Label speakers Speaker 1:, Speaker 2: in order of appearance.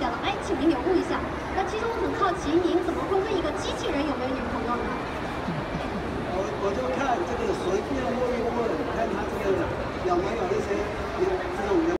Speaker 1: 哎，请您留步一下。那其实我很好奇，您怎么会问一个机器人有没有女朋友呢？
Speaker 2: 我我就看这个随便问一问，看他这个有没有一些。